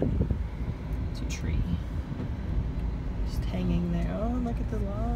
that. It's a tree. Just hanging there. Oh, look at the log.